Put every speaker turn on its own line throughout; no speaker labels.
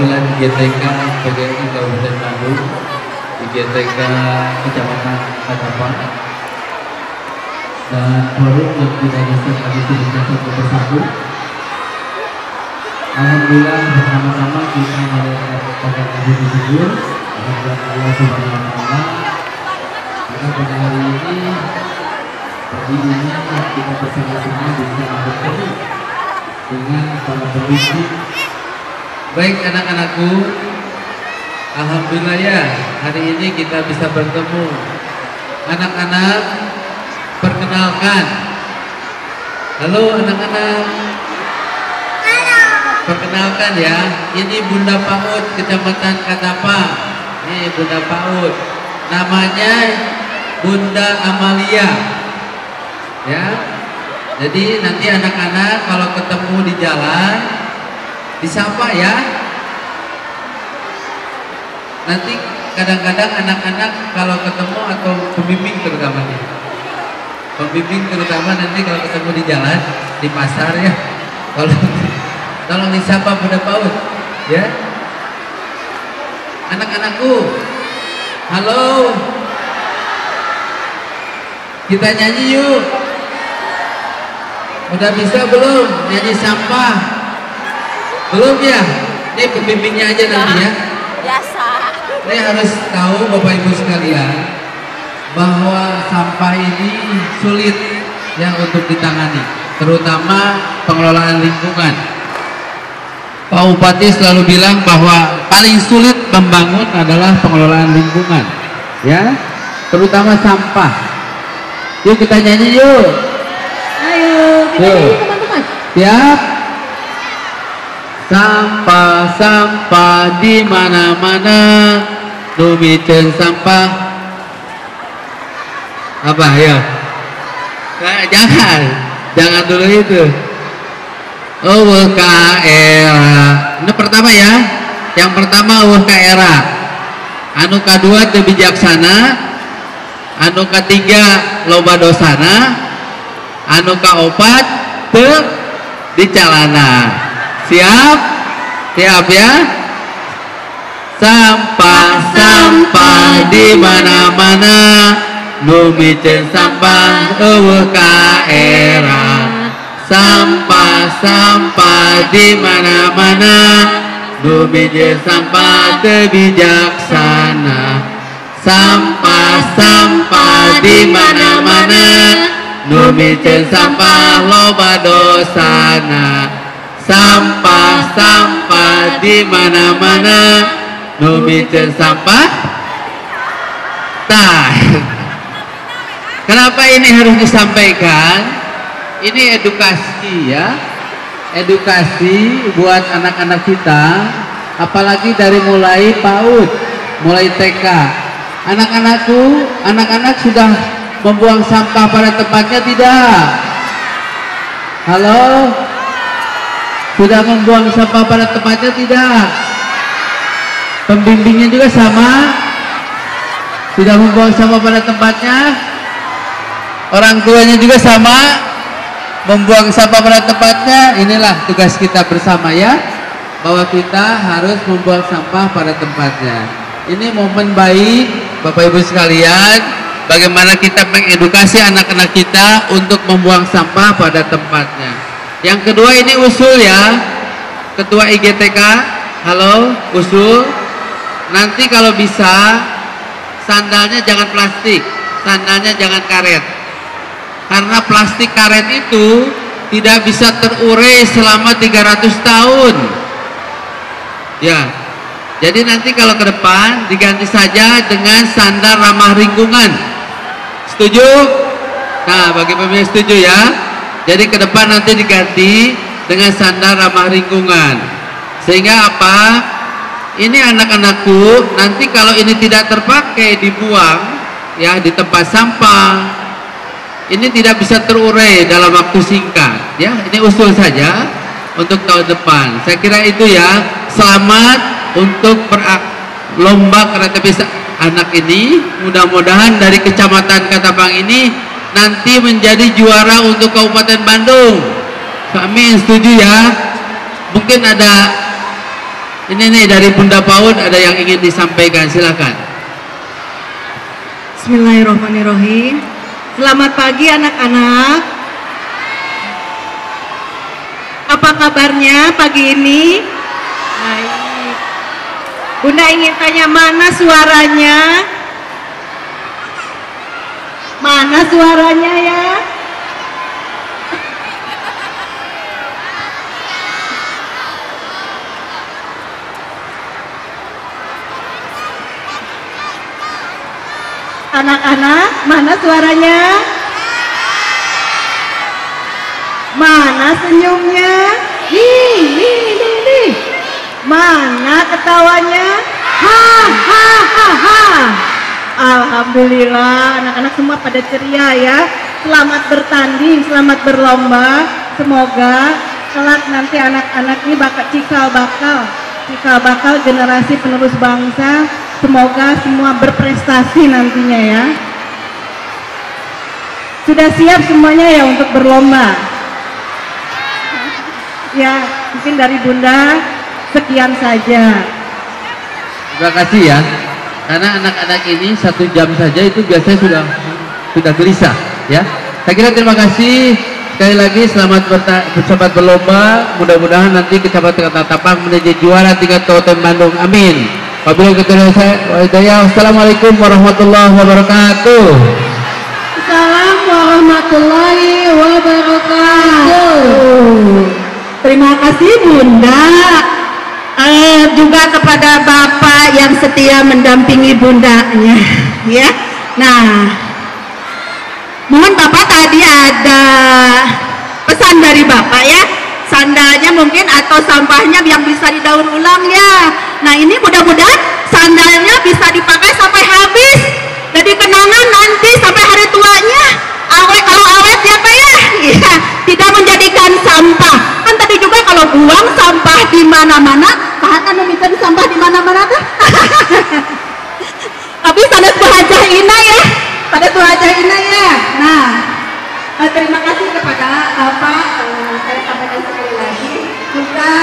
perwakilan GTK PGRI Kabupaten Bandung, di GTK Kecamatan Katapan, dan forum yang bisa kami sebutkan satu persatu. Alhamdulillah bersama-sama kita merayakan pada tahun tersebut. Alhamdulillah Allah Subhanahu Wa Taala. Karena pada hari ini paginya kita bersama-sama bisa bertemu dengan para pemimpin. Baik anak-anakku, Alhamdulillah ya hari ini kita bisa bertemu. Anak-anak, perkenalkan. Halo anak-anak. Perkenalkan ya, ini Bunda Paut Kecamatan Katapa. Ini Bunda Paut. Namanya Bunda Amalia. Ya. Jadi nanti anak-anak kalau ketemu di jalan disapa ya. Nanti kadang-kadang anak-anak kalau ketemu atau pembimbing terutama nih. Pembimbing terutama nanti kalau ketemu di jalan, di pasar ya. Kalau tolong disapa pada PAUD ya anak-anakku halo kita nyanyi yuk udah bisa belum nyanyi sampah belum ya ini pembimbingnya aja nanti ya
biasa
ini harus tahu bapak ibu sekalian bahwa sampah ini sulit yang untuk ditangani terutama pengelolaan lingkungan Pak Bupati selalu bilang bahwa paling sulit membangun adalah pengelolaan lingkungan, ya, terutama sampah. Yuk kita nyanyi yuk.
ayo kita
Yuk.
nyanyi teman-teman
Siap. Sampah, sampah di mana-mana, numicen sampah. Apa ya? Nah, jangan, jangan dulu itu. Oh, era. Ini pertama ya. Yang pertama era. Anu kedua teu bijaksana. Anu ketiga loba dosana. Anu kaopat teu dicalana. Siap? Siap ya? Sampah-sampah di mana-mana. Numicen sampah eueuh ka era. Sampah-sampah di mana-mana. Numicen sampah teu bijaksana. Sampah-sampah di mana-mana. Numicen sampah loba dosana. Sampah-sampah di mana-mana. Numicen sampah. Tah. Kenapa ini harus disampaikan? Ini edukasi ya. Edukasi buat anak-anak kita, apalagi dari mulai PAUD, mulai TK. Anak-anakku, anak-anak sudah membuang sampah pada tempatnya tidak? Halo? Sudah membuang sampah pada tempatnya tidak? Pembimbingnya juga sama? Sudah membuang sampah pada tempatnya? Orang tuanya juga sama? Membuang sampah pada tempatnya? Inilah tugas kita bersama ya. Bahwa kita harus membuang sampah pada tempatnya. Ini momen baik Bapak Ibu sekalian. Bagaimana kita mengedukasi anak-anak kita untuk membuang sampah pada tempatnya. Yang kedua ini usul ya. Ketua IGTK, halo, usul. Nanti kalau bisa sandalnya jangan plastik, sandalnya jangan karet. Karena plastik karet itu tidak bisa terurai selama 300 tahun. Ya. Jadi nanti kalau ke depan diganti saja dengan sandal ramah lingkungan. Setuju? Nah, bagi pemilih setuju ya. Jadi ke depan nanti diganti dengan sandal ramah lingkungan. Sehingga apa? Ini anak-anakku nanti kalau ini tidak terpakai dibuang ya di tempat sampah. Ini tidak bisa terurai dalam waktu singkat ya. Ini usul saja untuk tahun depan. Saya kira itu ya. Selamat untuk lomba bisa anak ini mudah-mudahan dari kecamatan Katapang ini nanti menjadi juara untuk Kabupaten Bandung kami setuju ya mungkin ada ini nih dari Bunda Paud ada yang ingin disampaikan silakan
Bismillahirrahmanirrahim. Selamat pagi anak-anak. Apa kabarnya pagi ini? Baik. Bunda ingin tanya mana suaranya? Mana suaranya ya? Anak-anak, mana suaranya? Mana senyumnya? Nih, nih, nih, nih. Mana ketawanya? Ha, ha, ha, ha. Alhamdulillah, anak-anak semua pada ceria ya. Selamat bertanding, selamat berlomba. Semoga kelak nanti anak-anak ini bakal cikal bakal, cikal bakal generasi penerus bangsa. Semoga semua berprestasi nantinya ya. Sudah siap semuanya ya untuk berlomba? Ya, mungkin dari Bunda sekian saja.
terima kasih ya karena anak-anak ini satu jam saja itu biasanya sudah sudah gelisah ya saya kira terima kasih sekali lagi selamat selamat berlomba mudah-mudahan nanti kecamatan Katapang menjadi juara tingkat Kabupaten Bandung amin Wabillahi taufiq. Wassalamualaikum warahmatullahi wabarakatuh.
Assalamualaikum warahmatullahi wabarakatuh. Terima kasih Bunda. Eh, juga kepada Bapak yang setia mendampingi bundanya, ya. Nah, mohon Bapak tadi ada pesan dari Bapak ya. Sandalnya mungkin atau sampahnya yang bisa didaur ulang ya. Nah ini mudah-mudahan sandalnya bisa dipakai sampai habis. Jadi kenangan nanti sampai hari tuanya. Awet kalau awet ya Pak ya. Iya, tidak menjadikan sampah. Kan tadi juga kalau buang sampah di mana-mana, Pak kan meminta sampah di mana-mana tuh. Tapi sanes bahajah ina ya. Pada bahajah ina ya. Nah, eh, terima kasih kepada Bapak eh, saya sampaikan sekali lagi juga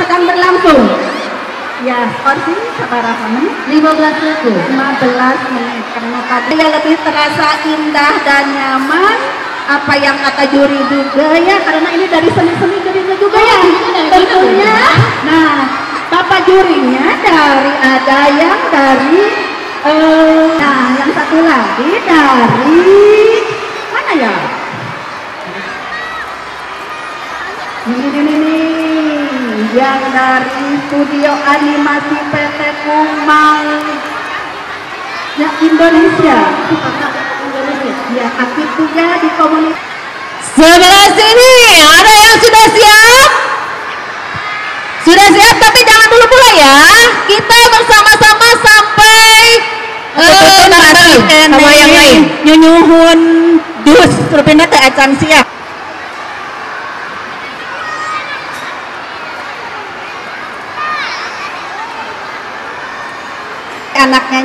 akan berlangsung. Ya, porsi seberapa menit?
15 lagu.
15 menit karena tadi ya lebih terasa indah dan nyaman. Apa yang kata juri juga ya karena ini dari seni-seni jurinya juga ya.
Oh, ini dari
tentunya.
mana,
nah bapak jurinya dari ada yang dari eh, nah yang satu lagi dari mana ya? Ini ini nih yang dari studio animasi PT Kumang ya Indonesia ya aktif juga di komunitas
Sebelah sini ada yang sudah siap? Sudah siap tapi jangan dulu mulai ya. Kita bersama-sama sampai nanti sama yang lain.
nyunyuhun dus rupanya teh acan siap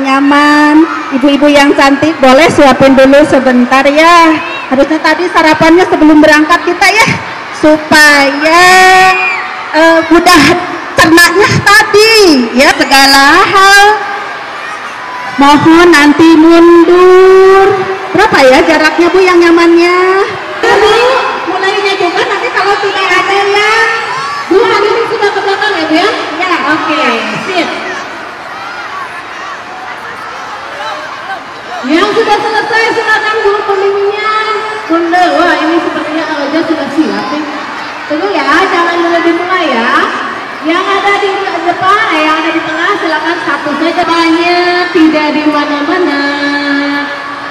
nyaman. Ibu-ibu yang cantik boleh suapin dulu sebentar ya. Harusnya tadi sarapannya sebelum berangkat kita ya. Supaya eh, mudah cernanya tadi ya segala hal. Mohon nanti mundur. Berapa ya jaraknya bu yang nyamannya? Bu mulainya juga nanti kalau tidak ada yang
Bu, hari ini sudah ke belakang ya, Bu ya?
ya.
Oke, sip. Yang sudah selesai silakan guru pembimbingnya. Bunda, wah ini sepertinya Alja sudah siap nih. Tunggu ya, jangan dulu dimulai ya. Yang ada di depan, eh, yang ada di tengah silakan satu saja banyak, tidak di mana-mana.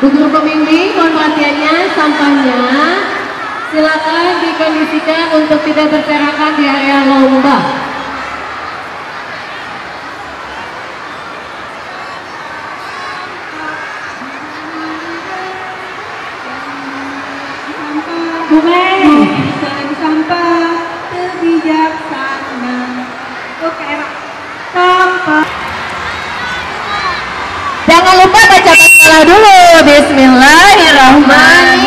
Bu Guru pembimbing, mohon perhatiannya, sampahnya silakan dikondisikan untuk tidak berserakan di area lomba.
Bungai, sarang sampah terbijaksana. Oke, Pak. sampah.
Jangan lupa baca basmalah dulu. Bismillahirrahmanirrahim.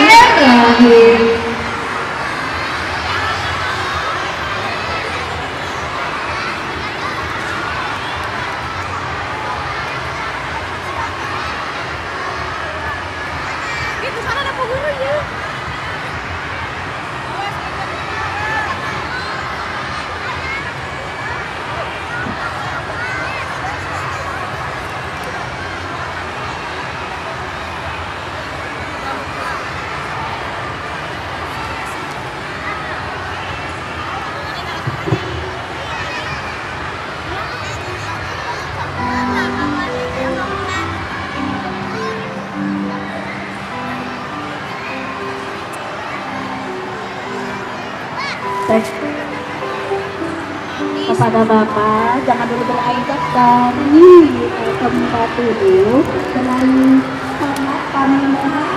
Kepada Bapak jangan dulu beranjak dari eh, tempat duduk dengan sangat kami mohon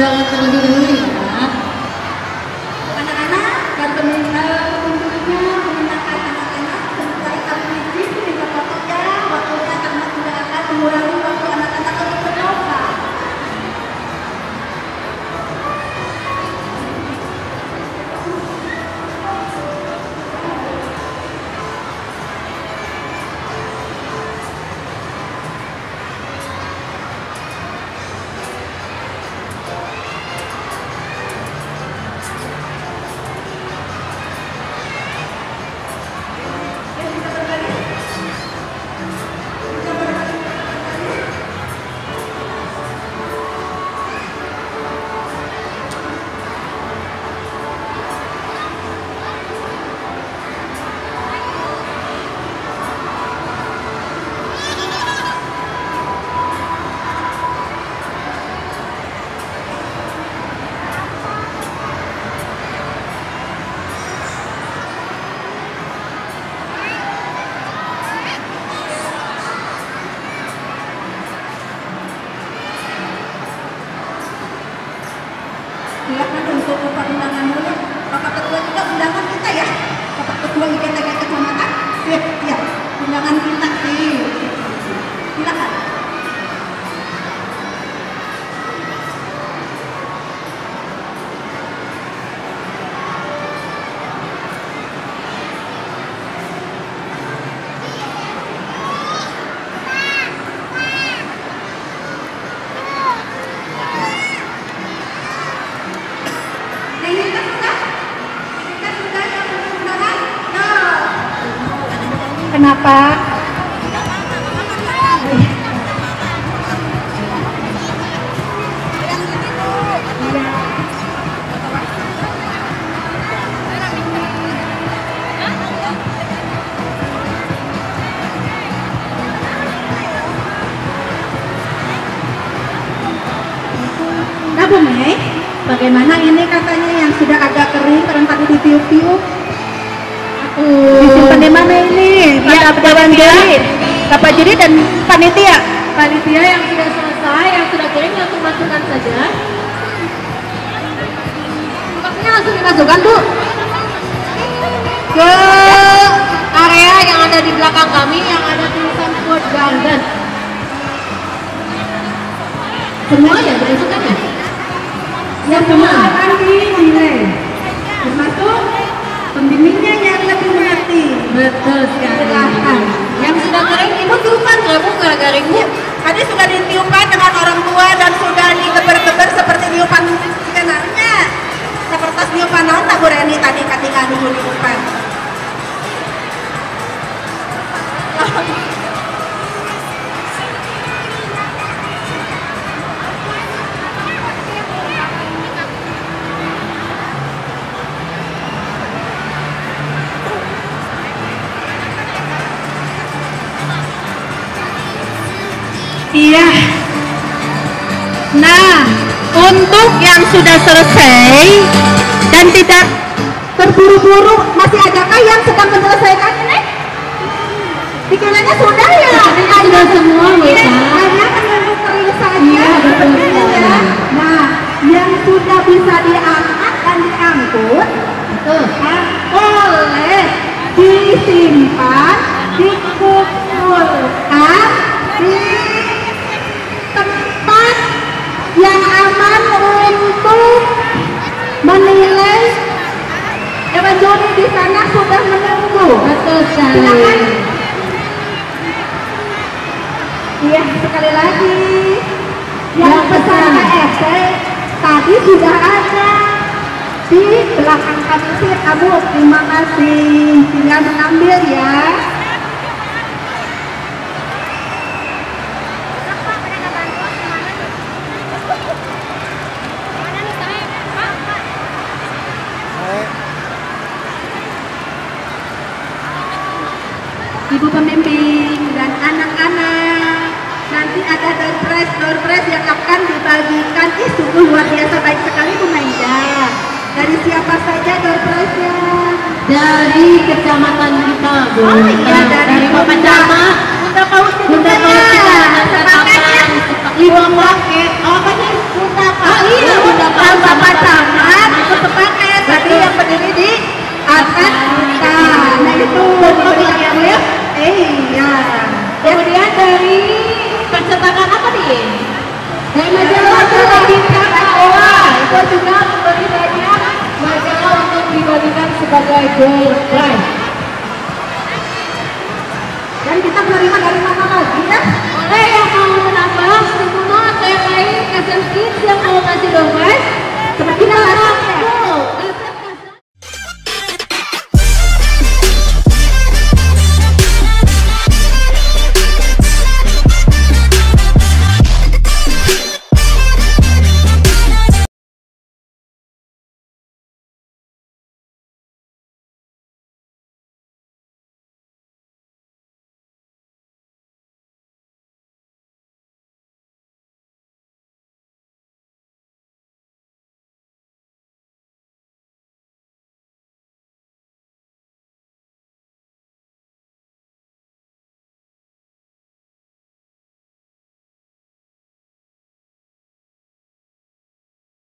Undangan terlebih dahulu ya.
Undangan dulu. Bapak Ketua juga undangan kita ya. Bapak Ketua IPTK Kecamatan. Siap, ya. Undangan kita bagaimana ini katanya yang sudah agak kering, kadang tadi ditiup-tiup? Disimpan di mana ini? Pada pejabat jadi, Bapak jadi dan panitia.
Panitia yang sudah selesai, yang sudah kering langsung masukkan saja. Maksudnya langsung dimasukkan Bu ke area yang ada di belakang
Iya. Nah, untuk yang sudah selesai dan tidak
Terburu-buru masih adakah yang sedang menyelesaikan ini? Pikirannya sudah ya?
Sudah semua Bu
Iya, menunggu kering saja.
Sekali.
ya. Nah, yang sudah bisa diangkat dan diangkut
Betul.
boleh disimpan, dikumpulkan di tempat yang aman untuk Dewan juri di sana sudah menunggu.
Betul sekali.
Iya, sekali lagi. Yang
Yang
pesan
pesan.
KFC tadi sudah ada di belakang kami sih, Abu. Terima kasih. Tinggal mengambil ya. Ibu pembimbing dan anak-anak nanti ada door prize door prize yang akan dibagikan ih sungguh luar biasa baik sekali Bu Maida Dari siapa saja door prize-nya?
Dari kecamatan kita, Bu.
Oh iya, dari
Camat.
Bunda Paus
Bunda Paus kita lima paket.
Oh, apa nih? Bunda Paus.
Oh, iya, Bunda Paus.
Bapak Camat ikut sepaket. Tadi yang berdiri di atas kita. Nah itu
Betul ya, Bu ya?
Eh, iya.
Kemudian dari percetakan apa nih? Dari majalah Bintang Awa. Itu juga memberi banyak dibagikan sebagai door prize.
Dan kita menerima dari mana lagi ya?
Oleh yang mau menambah stimulus atau yang lain Asian Kids yang mau ngasih door prize,
Seperti kita